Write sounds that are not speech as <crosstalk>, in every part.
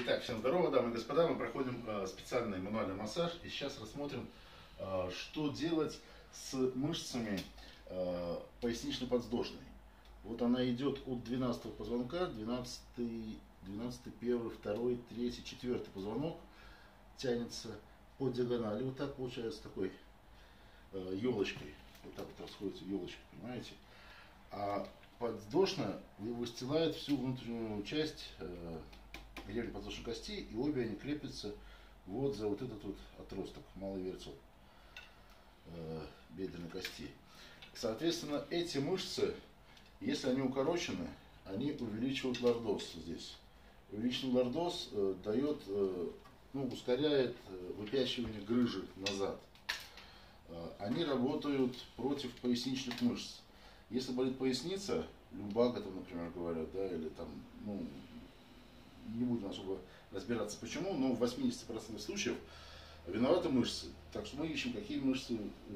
Итак, всем здорово, дамы и господа. Мы проходим э, специальный мануальный массаж. И сейчас рассмотрим, э, что делать с мышцами э, пояснично-подвздошной. Вот она идет от 12 позвонка, 12, 12, 1, 2, 3, 4 позвонок тянется по диагонали. Вот так получается такой елочкой. Вот так вот расходится елочка, понимаете? А подвздошная выстилает всю внутреннюю часть гребень подвздошной кости, и обе они крепятся вот за вот этот вот отросток, малый верцел э, бедренной кости. Соответственно, эти мышцы, если они укорочены, они увеличивают лордоз здесь. Увеличенный лордоз э, дает, э, ну, ускоряет э, выпячивание грыжи назад. Э, они работают против поясничных мышц. Если болит поясница, люмбага, там, например, говорят, да, или там, ну, не будем особо разбираться почему, но в 80% случаев виноваты мышцы. Так что мы ищем, какие мышцы э,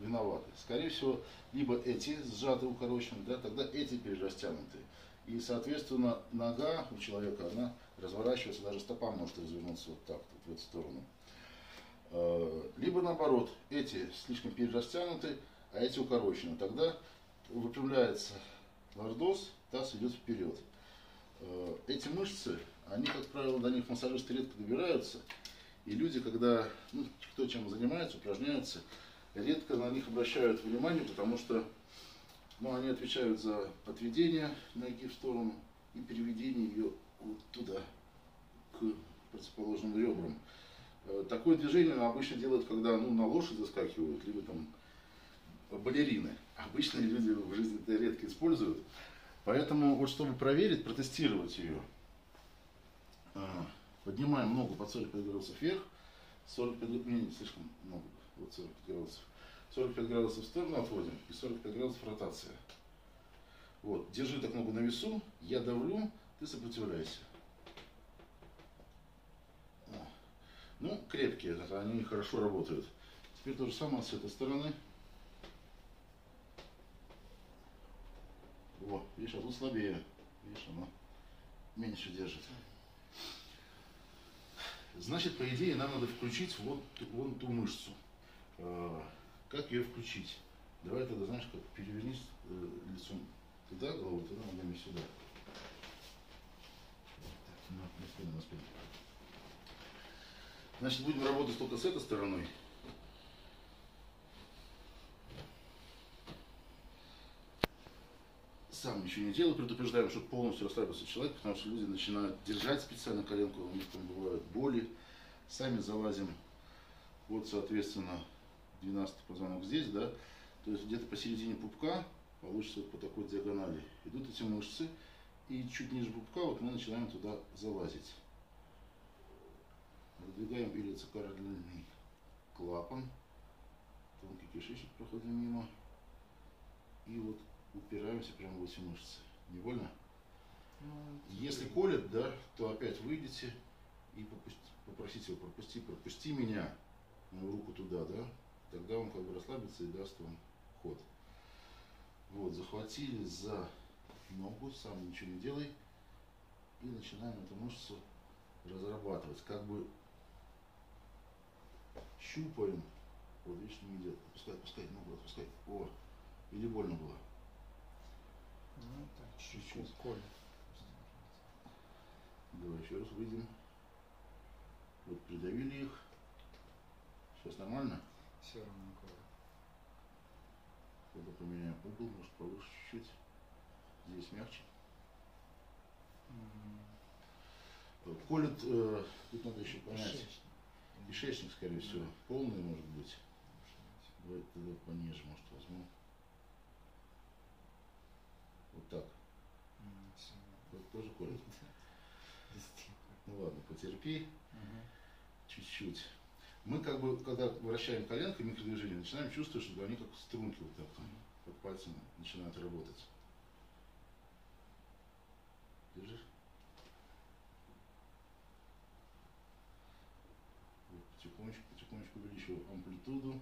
виноваты. Скорее всего, либо эти сжатые, укороченные, да, тогда эти перерастянуты. И, соответственно, нога у человека, она разворачивается, даже стопа может развернуться вот так, вот в эту сторону. Э, либо наоборот, эти слишком перерастянуты, а эти укорочены. Тогда выпрямляется лордоз, таз идет вперед. Э, эти мышцы, они, как правило, до них массажисты редко добираются. И люди, когда, ну, кто чем занимается, упражняется, редко на них обращают внимание, потому что ну, они отвечают за отведение ноги в сторону и переведение ее вот туда, к противоположным ребрам. Э, такое движение обычно делают, когда ну, на лошадь заскакивают, либо там балерины. Обычные люди в жизни это редко используют. Поэтому вот чтобы проверить, протестировать ее, а, поднимаем ногу под 45 градусов вверх, 45 градусов, не, не слишком много, вот 45 градусов. 45 градусов в сторону отводим и 45 градусов ротация. Вот, держи так ногу на весу, я давлю, ты сопротивляйся. Ну, крепкие, они хорошо работают. Теперь то же самое с этой стороны. Во, видишь, а тут слабее. Видишь, оно меньше держит. Значит, по идее, нам надо включить вот, вон ту мышцу. А, как ее включить? Давай тогда, знаешь, как перевернись э, лицом туда, голову туда, ногами сюда. Так, на, на спину, на спину. Значит, будем работать только с этой стороной. Сам ничего не делаю, предупреждаем, чтобы полностью расслабился человек, потому что люди начинают держать специально коленку, у них там бывают боли, сами залазим, вот, соответственно, 12 позвонок здесь, да, то есть где-то посередине пупка получится вот по такой диагонали. Идут эти мышцы, и чуть ниже пупка вот мы начинаем туда залазить. Выдвигаем илицекордальный клапан, тонкий кишечник проходим мимо, и вот упираемся прямо в эти мышцы. Не больно? Ну, Если колет, да, то опять выйдете и попросите его, пропусти, пропусти меня, мою руку туда, да, тогда он как бы расслабится и даст вам ход. Вот, захватили за ногу, сам ничего не делай, и начинаем эту мышцу разрабатывать. Как бы щупаем, вот видишь, не идет, отпускай, отпускай, ногу отпускай, о, или больно было. Ну, так, чуть-чуть. Коль. Давай еще раз выйдем. Вот придавили их. Сейчас нормально? Все равно коль. Тогда поменяем угол, может повыше чуть-чуть. Здесь мягче. Mm. Колет, э, тут надо еще понять. Кишечник. Кишечник, скорее всего. Полный может быть. Давай тогда пониже, может, возьму. Вот так. Колет. Ну ладно, потерпи. Чуть-чуть. Мы как бы, когда вращаем коленкой микродвижение, начинаем чувствовать, что они как струнки вот так, под пальцем начинают работать. Держишь? Потихонечку, потихонечку увеличиваю амплитуду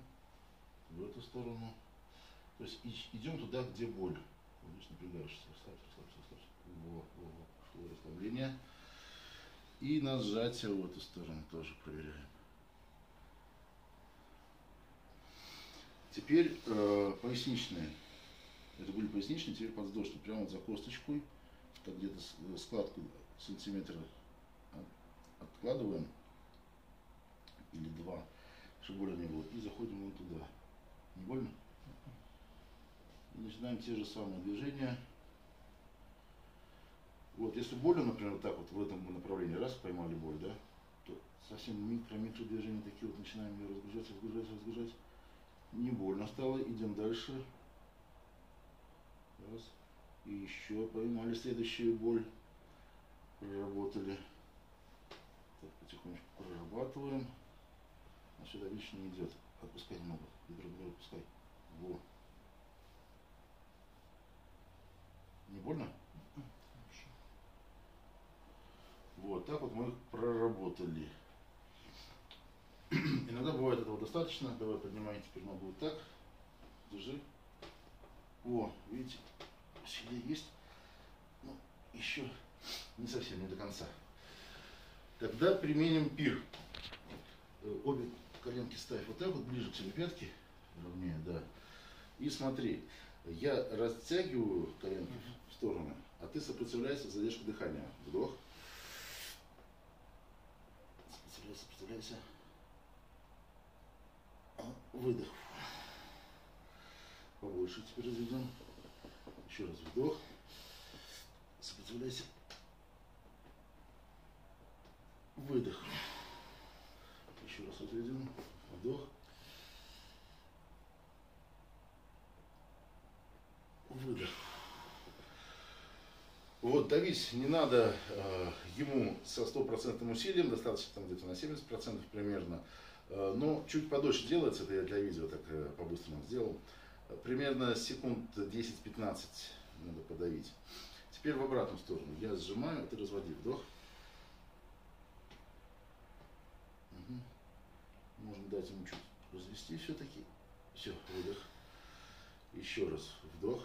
в эту сторону. То есть идем туда, где боль. Вот здесь напрягаешься, расслабься, расслабься, расслабься. Во, во, во, расслабление. И на сжатие в эту сторону тоже проверяем. Теперь э, поясничные. Это были поясничные, теперь подвздошные. Прямо вот за косточкой. Так где-то э, складку сантиметра откладываем. Или два, чтобы больно не было. И заходим вон туда. Не больно? И начинаем те же самые движения. Вот, если больно, например, вот так вот в этом направлении, раз поймали боль, да, то совсем микро-микро движения такие вот начинаем ее разгружать, разгружать, разгружать. Не больно стало, идем дальше. Раз. И еще поймали следующую боль. Проработали. Так, потихонечку прорабатываем. А сюда видишь не идет. Отпускай немного. Бедро, бедро, отпускай. Во. Не больно? Вот так вот мы их проработали. <clears throat> Иногда бывает этого достаточно. Давай поднимай теперь ногу вот так. Держи. О, видите, силе есть. Ну, еще не совсем, не до конца. Тогда применим пир. Э, обе коленки ставь вот так вот, ближе к себе пятки. Ровнее, да. И смотри, я растягиваю коленки в стороны, а ты сопротивляйся в задержку дыхания. Вдох. Сопротивляйся. Выдох. Побольше теперь разведем. Еще раз вдох. Сопротивляйся. Выдох. Еще раз отведем. Вдох. Выдох. Вот давить не надо э, ему со стопроцентным усилием, достаточно там где-то на 70% примерно. Э, но чуть подольше делается, это я для видео так э, по-быстрому сделал. Примерно секунд 10-15 надо подавить. Теперь в обратную сторону. Я сжимаю, ты разводи вдох. Угу. Можно дать ему чуть развести все-таки. Все, выдох. Еще раз вдох.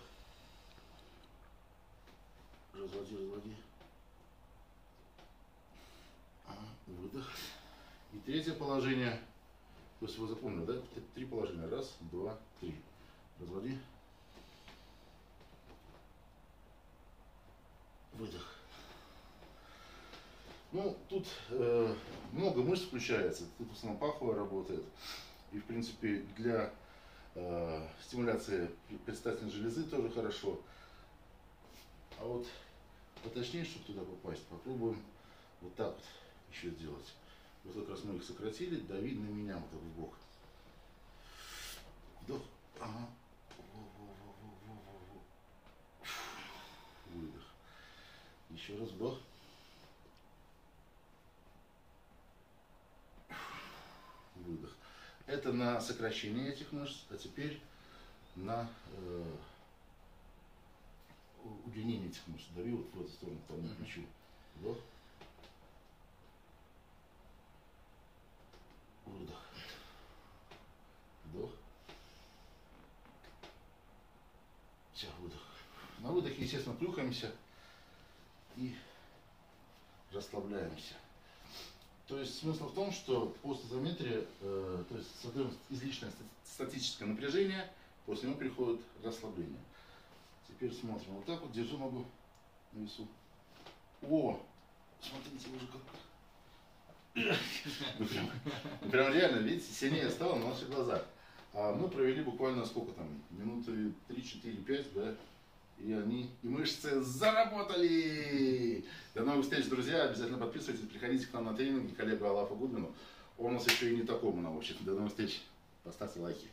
Разводи, разводи. Выдох. И третье положение. То есть вы запомнили, да? Три положения. Раз, два, три. Разводи. Выдох. Ну, тут э, много мышц включается. Тут в основном паховая работает. И, в принципе, для э, стимуляции предстательной железы тоже хорошо. А вот поточнее, чтобы туда попасть, попробуем вот так вот еще сделать. Вот как раз мы их сократили, дави на меня вот так в бок. Вдох. Ага. Выдох. Еще раз вдох. Выдох. Это на сокращение этих мышц, а теперь на э, удлинение этих мышц. Дави вот в эту сторону, по одному плечу. Вдох. Выдох. Вдох. Все, выдох. На выдохе, естественно, плюхаемся и расслабляемся. То есть смысл в том, что после изометрии, э, то есть создаем излишнее статическое напряжение, после него приходит расслабление. Теперь смотрим, вот так вот, держу ногу на весу. О, смотрите, уже как... Прям, прям реально, видите, сильнее стало на наших глазах. А мы провели буквально сколько там, минуты 3, 4, 5, да, и они, и мышцы заработали. До новых встреч, друзья. Обязательно подписывайтесь, приходите к нам на тренинги, коллега Алафа Гудвину. Он у нас еще и не такому научит. До новых встреч. Поставьте лайки.